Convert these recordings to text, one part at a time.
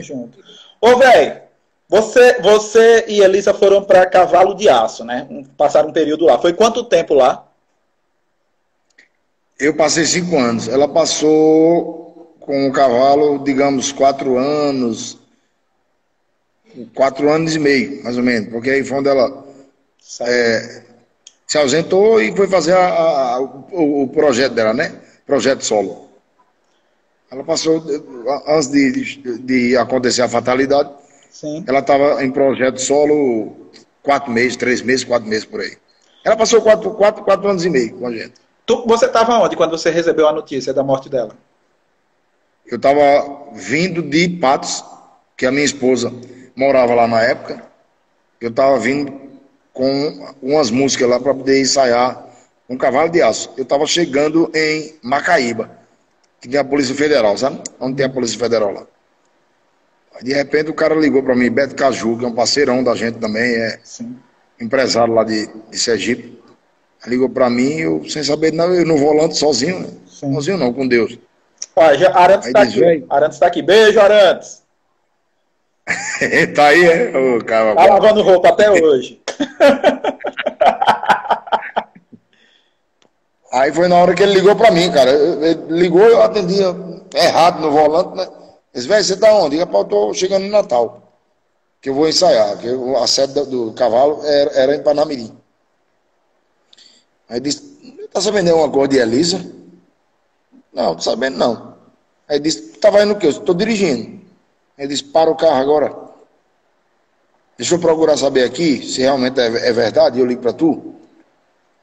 junto. Ô, velho, você, você e Elisa foram para Cavalo de Aço, né? Passaram um período lá. Foi quanto tempo lá? Eu passei cinco anos. Ela passou com o cavalo, digamos, quatro anos. Quatro anos e meio, mais ou menos. Porque aí foi onde ela é, se ausentou e foi fazer a, a, o, o, projeto dela, né? Projeto solo. Ela passou, antes de, de, de acontecer a fatalidade, Sim. ela estava em projeto solo quatro meses, três meses, quatro meses por aí. Ela passou quatro, quatro, quatro anos e meio com a gente. Tu, você estava onde quando você recebeu a notícia da morte dela? Eu estava vindo de Patos, que a minha esposa morava lá na época. Eu estava vindo com umas músicas lá para poder ensaiar um cavalo de aço. Eu estava chegando em Macaíba, que tem a Polícia Federal, sabe? Onde tem a Polícia Federal lá. Aí, de repente o cara ligou para mim, Beto Caju, que é um parceirão da gente também, é Sim. empresário lá de, de Sergipe. Ligou para mim, eu sem saber, não, eu no volante sozinho, né? sozinho não, com Deus. Ó, já, Arantes está aqui. Arantes está aqui. Beijo, Arantes. tá aí, é? Ô, cara, tá lavando roupa até hoje. aí foi na hora que ele ligou para mim, cara. Ele ligou eu atendia errado no volante, né? Ele velho, você tá onde? Diga, eu tô chegando no Natal. Que eu vou ensaiar. Que a sede do, do cavalo era, era em Panamirim. Aí disse, tá sabendo alguma coisa de Elisa? Não, tô sabendo não. Aí disse, tava indo o quê? Eu estou dirigindo. Ele disse, para o carro agora. Deixa eu procurar saber aqui se realmente é, é verdade, eu ligo para tu.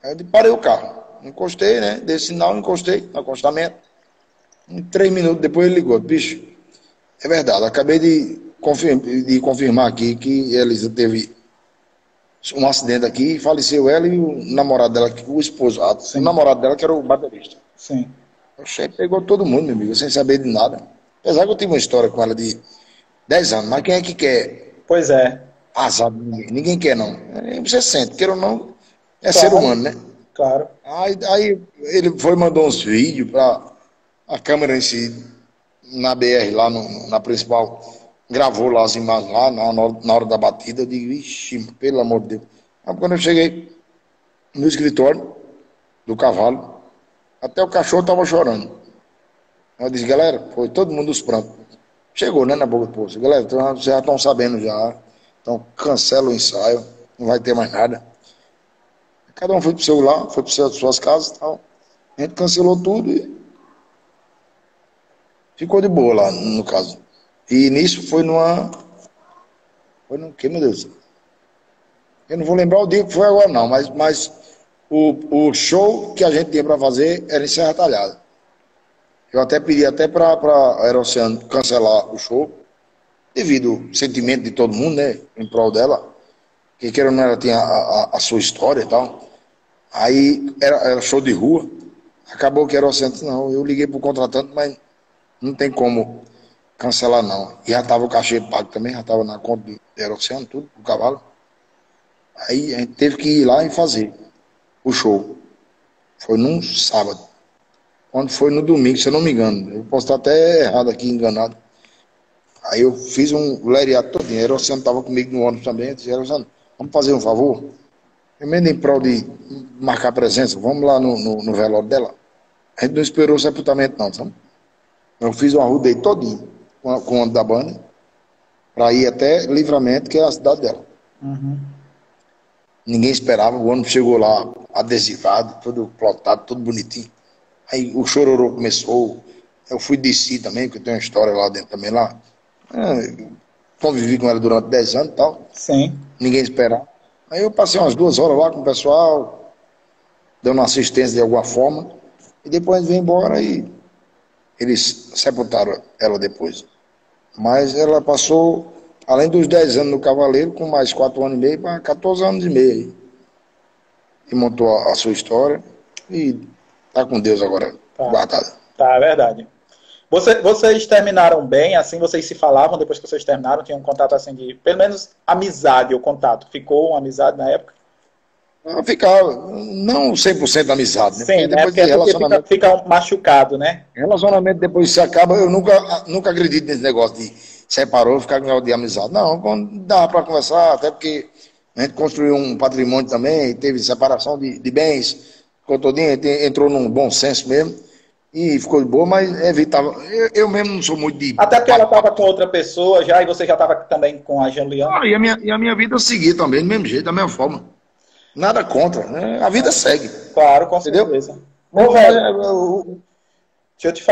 Aí eu disse, parei o carro. Encostei, né? Dei sinal, encostei no acostamento. Em três minutos depois ele ligou, bicho, é verdade, acabei de, confirmar, de confirmar aqui que Elisa teve um acidente aqui, faleceu ela e o namorado dela, o esposo, o namorado dela que era o baterista. Sim. Oxê, pegou todo mundo, meu amigo, sem saber de nada. Apesar que eu tive uma história com ela de 10 anos, mas quem é que quer? Pois é. Azar ninguém. Ninguém quer, não. Você sente, queira ou não, é claro. ser humano, né? Claro. Aí, aí ele foi mandou uns vídeos para a câmera em si, na BR, lá no, na principal gravou lá as imagens lá na, na hora da batida. Eu digo, ixi, pelo amor de Deus. Aí, quando eu cheguei no escritório do cavalo, até o cachorro estava chorando. Eu disse, galera, foi todo mundo os prantos. Chegou, né, na boca do poço. Galera, vocês já estão sabendo já. Então cancela o ensaio, não vai ter mais nada. Cada um foi pro seu lá, foi para suas casas e tal. A gente cancelou tudo e ficou de boa lá, no caso. E nisso foi numa. Foi no que, meu Deus? Eu não vou lembrar o dia que foi agora, não, mas, mas o, o show que a gente tinha para fazer era em Serra Talhada. Eu até pedi até para a Aeroceano cancelar o show, devido ao sentimento de todo mundo, né? Em prol dela. Que queira ou não, ela tinha a, a, a, sua história e tal. Aí era, era show de rua. Acabou que a Aeroceano disse, não, eu liguei para o contratante, mas não tem como cancelar não. E já estava o cachê pago também, já estava na conta do Aeroceano, tudo, o cavalo. Aí a gente teve que ir lá e fazer o show. Foi num sábado. Quando foi no domingo, se eu não me engano. Eu posso estar até errado aqui, enganado. Aí eu fiz um leriado todinho. A Aeroceano estava comigo no ônibus também. Eu disse, vamos fazer um favor? Emenda em prol de marcar presença, vamos lá no, no, no velório dela. A gente não esperou o sepultamento não, sabe? Eu fiz uma rua todinho com, com o da banda, para ir até Livramento, que é a cidade dela. Uhum. Ninguém esperava, o ônibus chegou lá adesivado, todo plotado, todo bonitinho. Aí o chororô começou, eu fui descer também, porque tem uma história lá dentro também lá. É, convivi com ela durante 10 anos e tal. Sim. Ninguém esperava. Aí eu passei umas duas horas lá com o pessoal, dando assistência de alguma forma, e depois a gente veio embora e eles sepultaram ela depois. Mas ela passou, além dos 10 anos no Cavaleiro, com mais 4 anos e meio, para 14 anos e meio. E montou a, a sua história e está com Deus agora, tá. guardada. Tá, é verdade. Você, vocês terminaram bem, assim, vocês se falavam depois que vocês terminaram, tinham um contato assim de, pelo menos, amizade ou contato. Ficou uma amizade na época? Ficar, não 100% amizade, né? Sim, porque né? depois porque de relacionamento... Fica, fica, machucado, né? Relacionamento depois se acaba, eu nunca, nunca acredito nesse negócio de separou, ficar com de amizade. Não, dava para conversar, até porque a gente construiu um patrimônio também, teve separação de, de bens, ficou todinho, entrou num bom senso mesmo. E ficou boa, mas evitava. Eu, eu mesmo não sou muito de. Até porque ela estava com outra pessoa já e você já estava também com a Juliana. Ah, e, a minha, e a minha vida eu segui também, do mesmo jeito, da mesma forma. Nada contra. Né? A vida segue. Claro, com Entendeu? certeza. Ô, velho, deixa eu te falar.